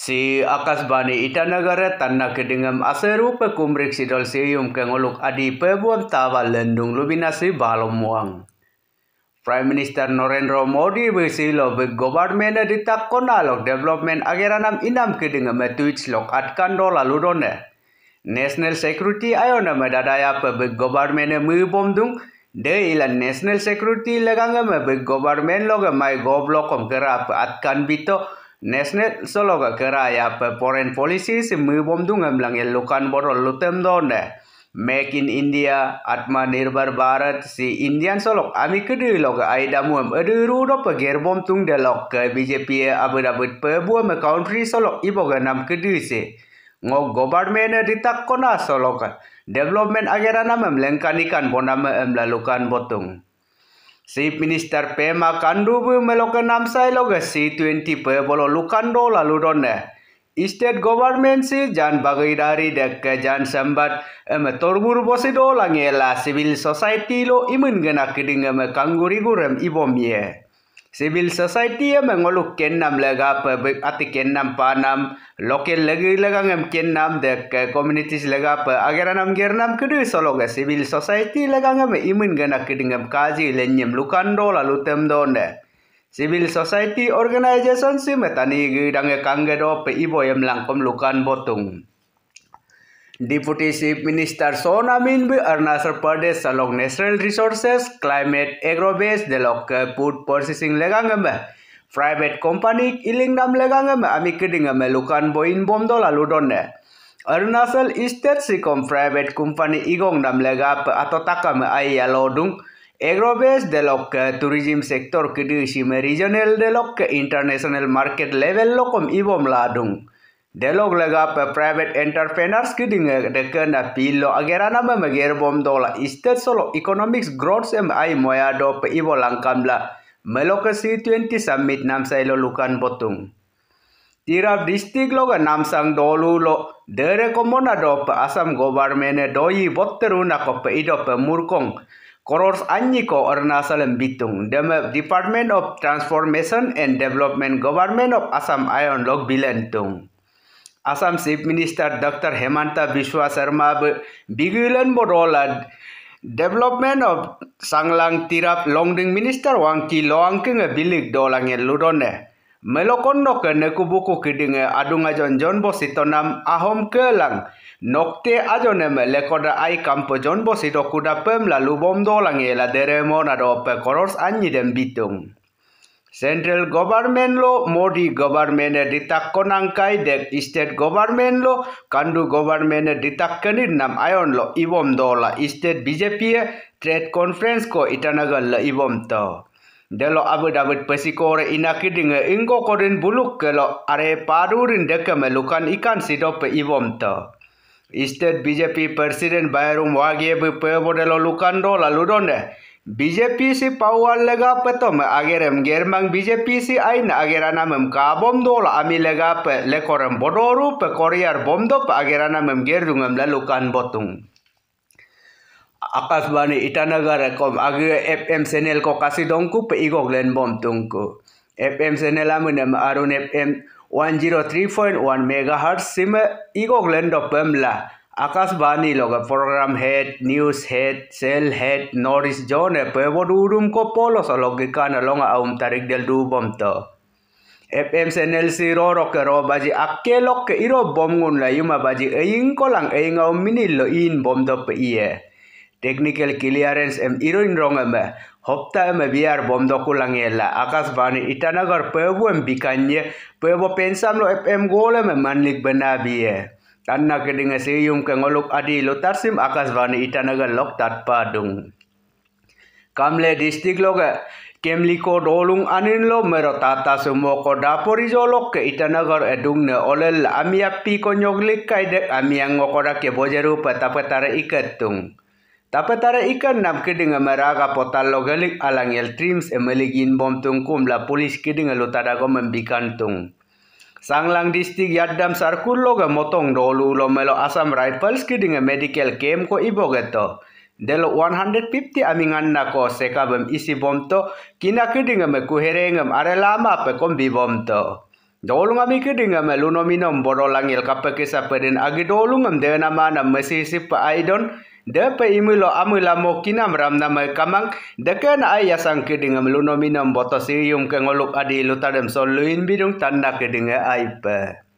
Si akasbani itanagara tanna kedingam aseru pe kumrik sidol siyum kengoluk adi pebuam tawa lendung lubinasi balom muang. Prime Minister Narendra Modi bersilo be government di tak konalok development ageranam inam kedingam tweets lok atkan dola ludone. National Security ayona medadaya pe be government mu bomdung de ilan National Security leganga me be government loga mai goblokom kerap atkan bito National solo ka kera ya pe foreign policy si bom dung am lang lukan borol lutem donde Make in India, Atma Nirbhar Bharat, si Indian solok ami kedi log ai damu am adu rudo pe ger bom tung de lok ke BJP abu abud pe bu me country solok ibo ga nam kedi se ngo government ditak kona solok development agera nam lengkanikan bonam lalukan botung Chief Minister Pema Kandubu melokan namsai loga C20 pe bolo lukando lalu donne. State government si jan bagai dari dek jan sambat em torbur bosido langela civil society lo imun gena kiding em kangguri gurem Civil society em ngoluk kennam lega pe ati kennam panam. Local lagi lega ngem kennam dek communities lega pe ageranam gernam kedu sologa civil society lega ngem. Imun gana kedingam kaji lenyem. Lukando lalu temdonde. Civil society organization si metani gidang kanggedo pe ibo yem langkom lukan botung. Deputy Chief Minister Sona Minbi Arunachal Pradesh along Natural Resources, Climate, Agrobase, Delok Food Processing Legangame, Private Company Ilingdam Legangame, Ami Kidingame, Lukan Boin lalu donne. Arunachal State Sikom Private Company Igong Dam Legap atau Takam Ay Yalodung, Agrobase Delok Tourism Sector Kidi Shime Regional Delok International Market Level Delog lega pe private entrepreneurs ki dinga deke na pilo agera na me meger bom dola istet solo economics growth em ai moya do pe ibo langkamla meloka C20 summit nam lo lukan botung. Tirap district loga nam sang dolu lo dere komona do pe asam government doi botteru na ko pe ido pe murkong Korors anyi ko Arunachalem bitung. The Department of Transformation and Development Government of Assam Iron Log Bilentung. Assam Chief Minister Dr. Hemanta Biswa Sharma bigulan borola Development of Sanglang Tirap Longding Minister Wangki Loangking a bilik dolang ludone. Melokondo ke nekubuku kiding adung ajon John Bositonam ahom kelang. Nokte ajone me lekoda ai kampo John Bosito kuda pem lalu bom dolang la deremo na do pe koros anyi dem bitung. Central government lo Modi government ditak konangkai dek state government lo kandu government ditak kanir nam ayon lo ibom dola state BJP trade conference ko itanagal la ibom to. Delo abu david pesikore inakidinga ingo korin buluk kelo are padurin deka melukan ikan sidope ibom to. State BJP President Bayrum Wagye pe bodelo lukan do lalu donde. BJP si pawal lega petom agerem germang BJP si ain agerana mem kabom dol ami lega pe lekorem bodoru pe korear bomdo pe agerana mem gerdungam lalukan botung. Akas bani itanagara kom age FM senel ko kasih dongku pe igok len bom tungku. FM senel amun arun FM 103.1 MHz sim igok len do Akasbani loga program head, news head, sell head, notice zone pe bodurum ko polo so logika na longa aum tarik del du bom to. FM channel si ro ro ke ro baji akke lok ke iro bom ngun la yuma baji eing ko lang eing au minil lo in bom do pe iye. Technical clearance em iro in rong em hopta em biar bom do kulang ela akas bani itanagar pe bu em bikanye pe bo pensam lo FM gole me manlik Tanna kedinga seyum ke ngoluk adi lo tarsim akas vani itanaga lok tat padung. Kamle distrik loga kemliko dolung anin lo mero tata sumo ko dapori jolok ke itanagar edung ne olel amiapi ko nyoglik kai dek amiang ngokora ke bojeru patapatara iketung. Tapatara ikan nam kedinga meraga potal lo gelik alang el trims emeligin bom tungkum la polis kedinga lo tadago membikantung. Sanglang distrik Yaddam Sarkullo ga motong dolu lo melo Asam Rifles ki dinga medical camp ko ibo geto. Delo 150 amingan na ko seka bem isi bomto kina ki dinga me kuherengam are lama pe kom bi bomto. Dolung ami ke dengan meluno minom borolangil kapake sapeden agi dolung am de nama na mesi sip aidon de pe imulo amula mo kinam ram kamang de ke na ay sang ke minom boto siyum ke ngoluk adi lutadem soluin bidung tanda ke dengan ai pe.